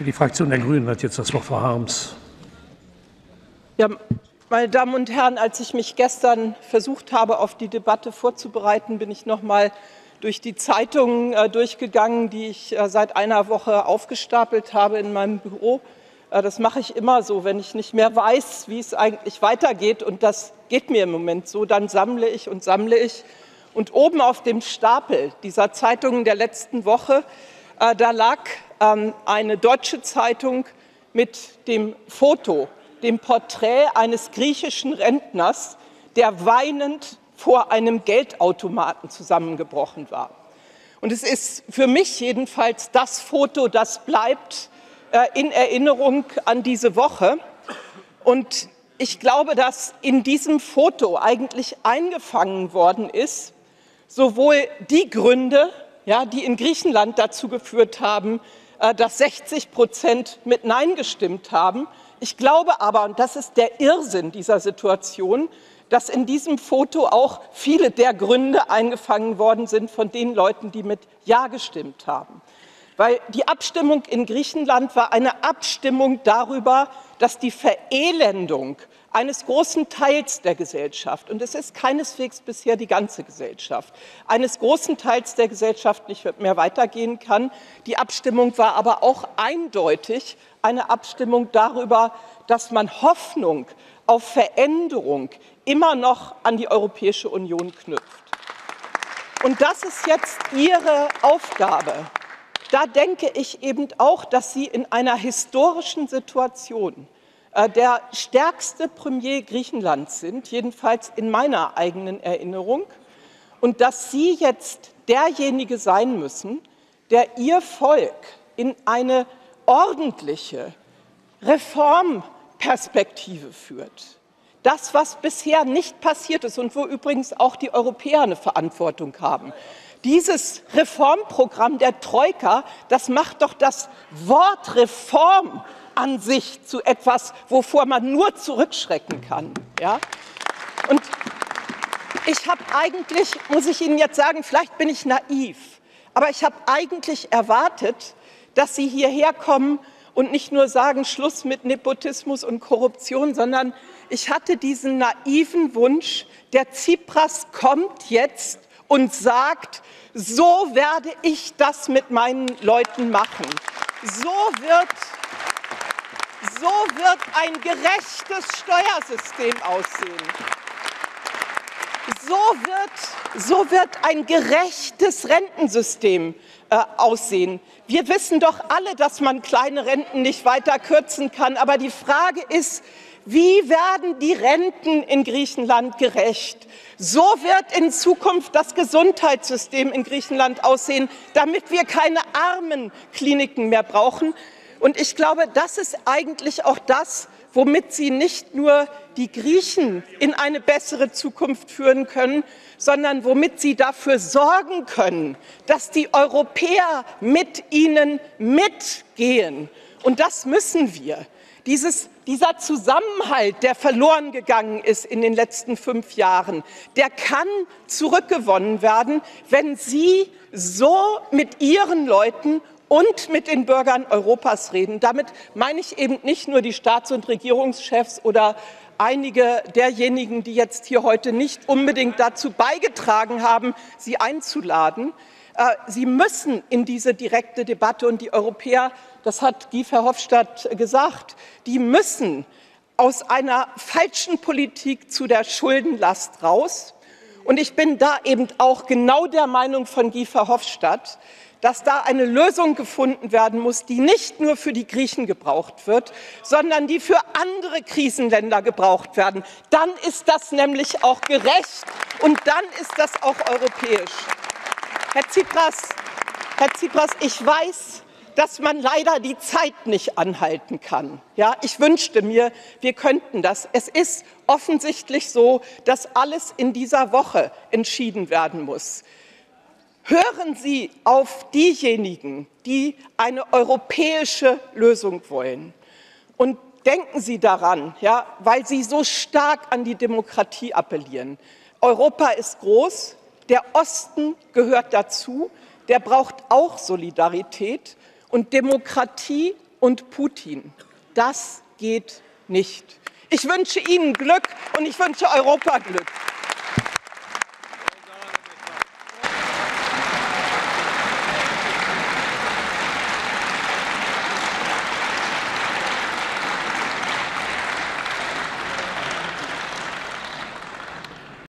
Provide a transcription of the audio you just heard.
Für die Fraktion der Grünen hat jetzt das Wort Frau Harms. Ja, meine Damen und Herren, als ich mich gestern versucht habe, auf die Debatte vorzubereiten, bin ich noch mal durch die Zeitungen äh, durchgegangen, die ich äh, seit einer Woche aufgestapelt habe in meinem Büro. Äh, das mache ich immer so, wenn ich nicht mehr weiß, wie es eigentlich weitergeht. Und das geht mir im Moment so. Dann sammle ich und sammle ich. Und oben auf dem Stapel dieser Zeitungen der letzten Woche, da lag eine deutsche Zeitung mit dem Foto, dem Porträt eines griechischen Rentners, der weinend vor einem Geldautomaten zusammengebrochen war. Und es ist für mich jedenfalls das Foto, das bleibt äh, in Erinnerung an diese Woche. Und ich glaube, dass in diesem Foto eigentlich eingefangen worden ist, sowohl die Gründe, ja, die in Griechenland dazu geführt haben, dass 60 Prozent mit Nein gestimmt haben. Ich glaube aber, und das ist der Irrsinn dieser Situation, dass in diesem Foto auch viele der Gründe eingefangen worden sind von den Leuten, die mit Ja gestimmt haben weil die Abstimmung in Griechenland war eine Abstimmung darüber, dass die Verelendung eines großen Teils der Gesellschaft, und es ist keineswegs bisher die ganze Gesellschaft, eines großen Teils der Gesellschaft nicht mehr weitergehen kann. Die Abstimmung war aber auch eindeutig eine Abstimmung darüber, dass man Hoffnung auf Veränderung immer noch an die Europäische Union knüpft. Und das ist jetzt Ihre Aufgabe da denke ich eben auch, dass Sie in einer historischen Situation der stärkste Premier Griechenlands sind, jedenfalls in meiner eigenen Erinnerung, und dass Sie jetzt derjenige sein müssen, der Ihr Volk in eine ordentliche Reformperspektive führt. Das, was bisher nicht passiert ist und wo übrigens auch die Europäer eine Verantwortung haben. Dieses Reformprogramm der Troika, das macht doch das Wort Reform an sich zu etwas, wovor man nur zurückschrecken kann. Ja? Und ich habe eigentlich, muss ich Ihnen jetzt sagen, vielleicht bin ich naiv, aber ich habe eigentlich erwartet, dass Sie hierher kommen und nicht nur sagen, Schluss mit Nepotismus und Korruption, sondern ich hatte diesen naiven Wunsch, der Tsipras kommt jetzt und sagt, so werde ich das mit meinen Leuten machen. So wird, so wird ein gerechtes Steuersystem aussehen. So wird, so wird ein gerechtes Rentensystem äh, aussehen. Wir wissen doch alle, dass man kleine Renten nicht weiter kürzen kann. Aber die Frage ist, wie werden die Renten in Griechenland gerecht? So wird in Zukunft das Gesundheitssystem in Griechenland aussehen, damit wir keine armen Kliniken mehr brauchen. Und ich glaube, das ist eigentlich auch das, womit Sie nicht nur die Griechen in eine bessere Zukunft führen können, sondern womit Sie dafür sorgen können, dass die Europäer mit Ihnen mitgehen. Und das müssen wir. Dieses, dieser Zusammenhalt, der verloren gegangen ist in den letzten fünf Jahren, der kann zurückgewonnen werden, wenn Sie so mit Ihren Leuten und mit den Bürgern Europas reden. Damit meine ich eben nicht nur die Staats- und Regierungschefs oder einige derjenigen, die jetzt hier heute nicht unbedingt dazu beigetragen haben, Sie einzuladen. Äh, Sie müssen in diese direkte Debatte und die Europäer das hat Guy Verhofstadt gesagt, die müssen aus einer falschen Politik zu der Schuldenlast raus. Und ich bin da eben auch genau der Meinung von Guy Verhofstadt, dass da eine Lösung gefunden werden muss, die nicht nur für die Griechen gebraucht wird, sondern die für andere Krisenländer gebraucht werden. Dann ist das nämlich auch gerecht und dann ist das auch europäisch. Herr Tsipras, Herr Tsipras ich weiß, dass man leider die Zeit nicht anhalten kann. Ja, ich wünschte mir, wir könnten das. Es ist offensichtlich so, dass alles in dieser Woche entschieden werden muss. Hören Sie auf diejenigen, die eine europäische Lösung wollen. Und denken Sie daran, ja, weil Sie so stark an die Demokratie appellieren. Europa ist groß, der Osten gehört dazu, der braucht auch Solidarität. Und Demokratie und Putin. Das geht nicht. Ich wünsche Ihnen Glück und ich wünsche Europa Glück.